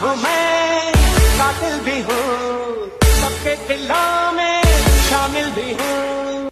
हूँ मैं। कातिल भी हूँ सबके दिलों में शामिल भी हूँ।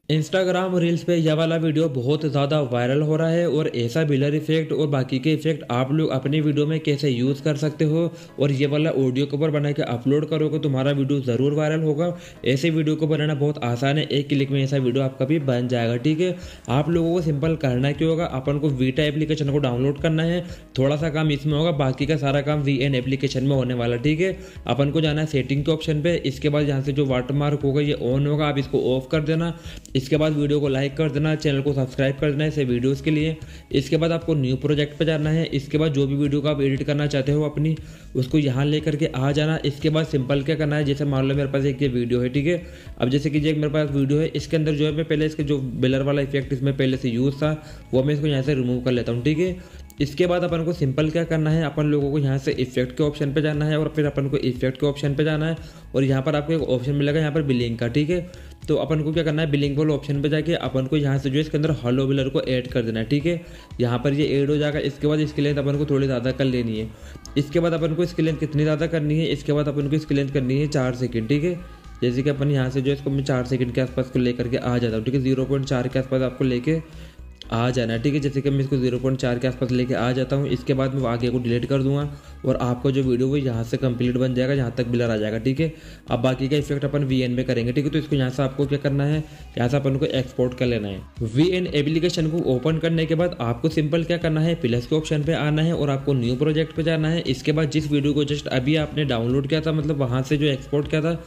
इंस्टाग्राम रील्स पे यह वाला वीडियो बहुत ज़्यादा वायरल हो रहा है और ऐसा बिलर इफ़ेक्ट और बाकी के इफ़ेक्ट आप लोग अपनी वीडियो में कैसे यूज़ कर सकते हो? और ये वाला ऑडियो कवर बना के अपलोड करोगे तुम्हारा वीडियो ज़रूर वायरल होगा। ऐसे वीडियो को बनाना बहुत आसान है। एक क्लिक में ऐसा वीडियो आपका भी बन जाएगा, ठीक है? आप लोगों को सिंपल करना क्यों होगा? अपन को वीटा एप्लीकेशन को डाउनलोड करना है। थोड़ा सा काम इसमें होगा, बाकी का सारा काम वी एन एप्लीकेशन में होने वाला, ठीक है? अपन को जाना है सेटिंग के ऑप्शन पे। इसके बाद यहाँ से जो वाटर मार्क होगा, ये ऑन होगा। आप इसको ऑफ़ कर देना। इसके बाद वीडियो को लाइक कर देना, चैनल को सब्सक्राइब कर देना ऐसे वीडियोस के लिए। इसके बाद आपको न्यू प्रोजेक्ट पर जाना है। इसके बाद जो भी वीडियो को आप एडिट करना चाहते हो अपनी, उसको यहाँ लेकर के आ जाना। इसके बाद सिंपल क्या करना है, जैसे मान लो मेरे पास एक ये वीडियो है, ठीक है? अब जैसे कि मेरे पास वीडियो है, इसके अंदर जो है, मैं पहले इसके जो बिलर वाला इफ़ेक्ट इसमें पहले से यूज़ था, वो मैं इसको यहाँ से रिमूव कर लेता हूँ, ठीक है? इसके बाद अपन को सिंपल क्या करना है, अपन लोगों को यहाँ से इफ़ेक्ट के ऑप्शन पे जाना है और फिर अपन को इफ़ेक्ट के ऑप्शन पे जाना है। और यहाँ पर आपको एक ऑप्शन मिलेगा, यहाँ पर बिलिंग का, ठीक है? तो अपन को क्या करना है बिलिंग वाले ऑप्शन पर जाके अपन को यहाँ से जो है, इसके अंदर हॉलो बिलर को ऐड कर देना है, ठीक है? यहाँ पर ये ऐड हो जाएगा, इसके बाद इसकी लेंथ अपन को थोड़ी ज़्यादा कर लेनी है। इसके बाद अपन को इसकी लेंथ कितनी ज़्यादा करनी है, इसके बाद अपन को इसकी लेंथ करनी है चार सेकेंड ठीक है? जैसे कि अपन यहाँ से जो है, इसको मैं चार सेकंड के आसपास को लेकर के आ जाता हूँ, ठीक है? ज़ीरो पॉइंट चार के आसपास आपको लेके आ जाना, ठीक है? जैसे कि मैं इसको ज़ीरो पॉइंट चार के आसपास लेके आ जाता हूँ, इसके बाद मैं आगे को डिलीट कर दूँगा और आपका जो वीडियो वो यहाँ से कंप्लीट बन जाएगा, यहाँ तक बिलर आ जाएगा, ठीक है? अब बाकी का इफ़ेक्ट अपन वीएन में करेंगे, ठीक है? तो इसको यहाँ से आपको क्या करना है? यहाँ से अपन को एक्सपोर्ट कर लेना है। वी एन एप्लीकेशन को ओपन करने के बाद आपको सिंपल क्या करना है? प्लस के ऑप्शन पर आना है और आपको न्यू प्रोजेक्ट पर जाना है। इसके बाद जिस वीडियो को जस्ट अभी आपने डाउनलोड किया था मतलब वहाँ से जो एक्सपोर्ट किया था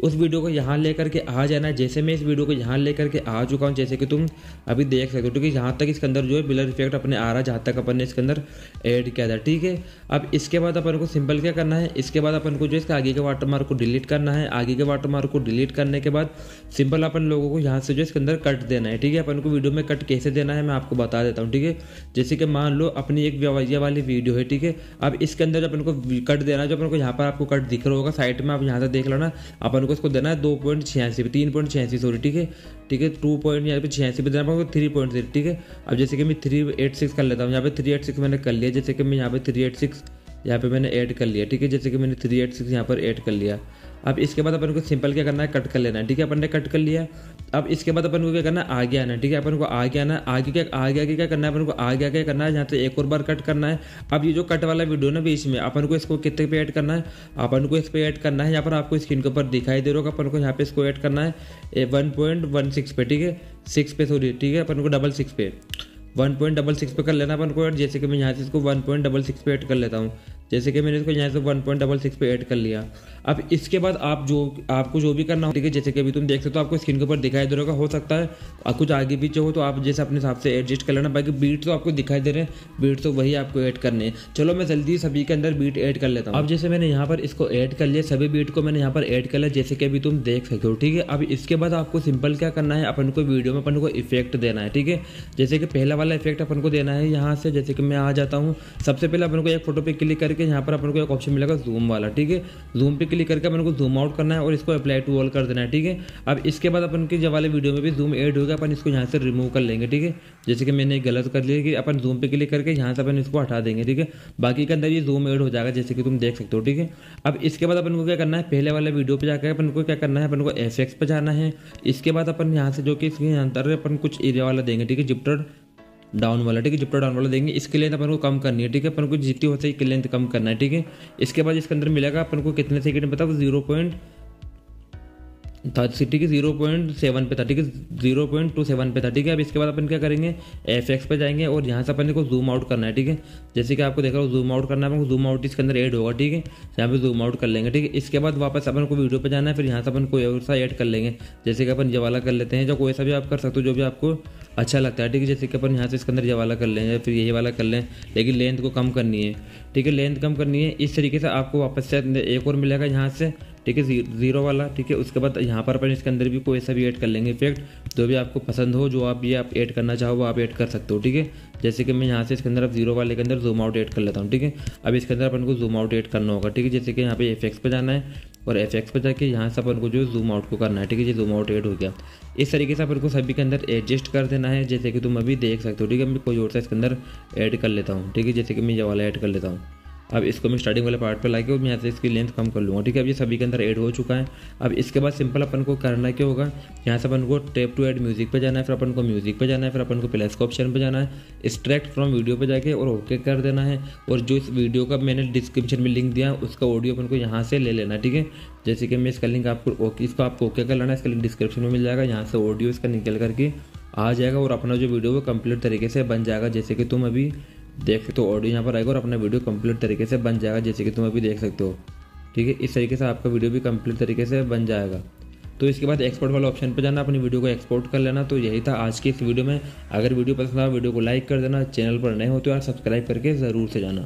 उस वीडियो को यहाँ लेकर के आ जाना है। जैसे मैं इस वीडियो को यहाँ लेकर के आ चुका हूँ, जैसे कि तुम अभी देख सकते हो, क्योंकि यहाँ तक इसके अंदर जो है बिलर इफ़ेक्ट अपने आ रहा है, जहाँ तक अपन ने इसके अंदर ऐड किया था, ठीक है? अब इसके बाद अपन को सिंपल क्या करना है? इसके बाद अपन को जो इसके आगे के वाटर मार्क को डिलीट करना है। आगे के वाटर मार्क को डिलीट करने के बाद सिंपल अपन लोगों को यहाँ से जो इसके अंदर कट देना है, ठीक है? अपन को वीडियो में कट कैसे देना है, मैं आपको बता देता हूँ, ठीक है? जैसे कि मान लो अपनी एक व्यवहारिया वाली वीडियो है, ठीक है? अब इसके अंदर अपन को कट देना जो अपन को यहाँ पर आपको कट दिख रहा होगा साइड में आप यहाँ से देख लेना, अपन को इसको देना है दो पॉइंट छियासी पे, तीन पॉइंट छियासी सॉरी ठीक है? ठीक है टू पॉइंट यहाँ पे छियासी पे देना पड़ेगा थ्री पॉइंट थ्री ठीक है? अब जैसे कि मैं थ्री एट सिक्स कर लेता हूँ, यहाँ पे थ्री एट सिक्स मैंने कर लिया, जैसे कि मैं यहाँ पे थ्री एट सिक्स यहाँ पे मैंने ऐड कर लिया, ठीक है? जैसे कि मैंने थ्री एट सिक्स यहाँ पर ऐड कर लिया। अब इसके बाद अपन को सिंपल क्या करना है, कट कर लेना है, ठीक है? अपन ने कट कर लिया। अब इसके बाद अपन को क्या करना है, आगे आना है, ठीक है? अपन को आगे आना है, आगे क्या, आगे आगे क्या करना है, अपन को आगे आगे करना है, यहाँ से एक और बार कट करना है। अब ये जो कट वाला वीडियो ना बीच में, अपन को इसको कितने पे ऐड करना है? अपन को इस पर ऐड करना है, यहाँ पर आपको स्क्रीन के ऊपर दिखाई दे रहा होगा, अपन को यहाँ पे इसको ऐड करना है वन पॉइंट वन सिक्स पे, ठीक है? सिक्स पे, सॉरी, ठीक है? अपन को डबल सिक्स पे। वन पॉइंट डबल सिक्स पे कर लेना अपन को ऐड, जैसे कि मैं यहाँ से इसको वन पॉइंट डबल सिक्स पे ऐड कर लेता हूँ। जैसे कि मैंने इसको यहाँ से वन पॉइंट डबल सिक्स पे ऐड कर लिया। अब इसके बाद आप जो, आपको जो भी करना हो, ठीक है, जैसे कि अभी तुम देख सकते हो, आपको स्क्रीन के ऊपर दिखाई दे रहा हो सकता है कुछ आगे पीछे हो तो आप जैसे अपने हिसाब से एडजस्ट कर लेना, बाकी बीट तो आपको दिखाई दे रहे हैं बीट तो वही आपको ऐड करने हैं। चलो मैं जल्दी सभी के अंदर बीट ऐड कर लेता हूँ। अब जैसे मैंने यहाँ पर इसको ऐड कर लिया, सभी बीट को मैंने यहाँ पर ऐड कर लिया, जैसे कि अभी तुम देख सकते हो, ठीक है। अब इसके बाद आपको सिंपल क्या करना है, अपन को वीडियो में, अपन को इफ़ेक्ट देना है, ठीक है। जैसे कि पहला वाला इफ़ेक्ट अपन को देना है यहाँ से, जैसे कि मैं आ जाता हूँ। सबसे पहले अपन को एक फ़ोटो पे क्लिक करके यहाँ पर अपन को एक ऑप्शन मिलेगा जूम वाला, ठीक है? जूम पे क्लिक करके अपन को जूम आउट करना है और इसको अप्लाई टू ऑल कर देना है, ठीक है? अब इसके बाद अपन के जब वाले वीडियो में भी जूम एड होगा, अपन इसको यहाँ से रिमूव कर लेंगे, ठीक है? जैसे कि मैंने गलत कर लिया कि अपन जूम पे क्लिक करके यहाँ से अपन इसको हटा देंगे, ठीक है? बाकी के अंदर ये जूम एड हो जाएगा, जैसे कि तुम देख सकते हो, ठीक है? अब इसके बाद अपन को क्या करना है? पहले वाले वीडियो पे जाकर अपन को क्या करना है? अपन को एफ़ पे जाना है। इसके बाद अपन यहाँ से जो कि इसके अंदर अपन कुछ एरिया वाला देंगे, ठीक है? जिप्टर डाउन वाला, ठीक है? जिप्टर डाउन वाला देंगे, इसके लेंथ अपन को कम करनी है, ठीक है? अपन को जितनी हो सके लेंथ कम करना है, ठीक है? इसके बाद इसके अंदर मिलेगा अपन को कितने सेकंड बताओ ज़ीरो पॉइंट था ठीक है? ज़ीरो पॉइंट सेवन पे था, ठीक है? ज़ीरो पॉइंट टू सेवन पे था, ठीक है? अब इसके बाद अपन क्या करेंगे? एफ़ एक्स पे जाएँगे और यहाँ से अपन को जूम आउट करना है, ठीक है? जैसे कि आपको देख रहा हूँ जूम आउट करना है जूम आउट इसके अंदर ऐड होगा, ठीक है? यहाँ पे जूम आउट कर लेंगे, ठीक है? इसके बाद वापस अपन को वीडियो पे जाना है, फिर यहाँ से अपन कोई और सा ऐड कर लेंगे। जैसे कि अपन जवाला कर लेते हैं जो कोई सा भी आप कर सकते हो, जो भी आपको अच्छा लगता है, ठीक है, जैसे कि अपन यहाँ से इसके अंदर ये वाला कर लें या फिर यही वाला कर लें, लेकिन लेंथ को कम करनी है, ठीक है लेंथ कम करनी है, इस तरीके से आपको वापस से एक और मिलेगा यहाँ से, ठीक है ज़ीरो वाला, ठीक है, उसके बाद यहाँ पर अपन इसके अंदर भी कोई सा भी ऐड कर लेंगे इफ़ेक्ट जो भी आपको पसंद हो, जो आप ये आप ऐड करना चाहो, वो आप ऐड कर सकते हो, ठीक है, जैसे कि मैं यहाँ से इसके अंदर अब ज़ीरो वाले के अंदर जूम आउट ऐड कर लेता हूँ, ठीक है, अब इसके अंदर अपन को जूम आउट ऐड करना होगा, ठीक है, जैसे कि यहाँ पे एफ़ पे जाना है और एफ़ एक्स पर जाके यहाँ से अपन को जो जूम आउट को करना है, ठीक है जी? जूम आउट एड हो गया। इस तरीके से अपन को सभी के अंदर एडजस्ट कर देना है, जैसे कि तुम अभी देख सकते हो, ठीक है? मैं कोई और सा इसके अंदर ऐड कर लेता हूँ, ठीक है? जैसे कि मैं ये वाला ऐड कर लेता हूँ। अब इसको मैं स्टार्टिंग वाले पार्ट पर लाके मैं यहाँ से इसकी लेंथ कम कर लूँगा, ठीक है? अब ये सभी के अंदर ऐड हो चुका है। अब इसके बाद सिंपल अपन को करना क्या होगा? यहाँ से अपन को टेप टू एड म्यूज़िक पे जाना है, फिर अपन को म्यूज़िक पे जाना है, फिर अपन को प्लस का ऑप्शन पे जाना है। एक्सट्रैक्ट फ्रॉम वीडियो पे जाके और ओके कर देना है। और जो इस वीडियो का मैंने डिस्क्रिप्शन में लिंक दिया, उसका ऑडियो अपन को यहाँ से ले लेना, ठीक है? जैसे कि मैं इसका लिंक आपको ओके इसको आपको ओके कर लेना है, इसका लिंक डिस्क्रिप्शन में मिल जाएगा। यहाँ से ऑडियो इसका निकल करके आ जाएगा और अपना जो वीडियो वो कंप्लीट तरीके से बन जाएगा। जैसे कि तुम अभी देख सकते हो ऑडियो यहाँ पर आएगा और अपना वीडियो कंप्लीट तरीके से बन जाएगा, जैसे कि तुम अभी देख सकते हो। ठीक है? इस तरीके से आपका वीडियो भी कंप्लीट तरीके से बन जाएगा। तो इसके बाद एक्सपोर्ट वाले ऑप्शन पर जाना, अपनी वीडियो को एक्सपोर्ट कर लेना। तो यही था आज की इस वीडियो में। अगर वीडियो पसंद आया वीडियो को लाइक कर देना। चैनल पर नए हो तो यार सब्सक्राइब करके ज़रूर से जाना।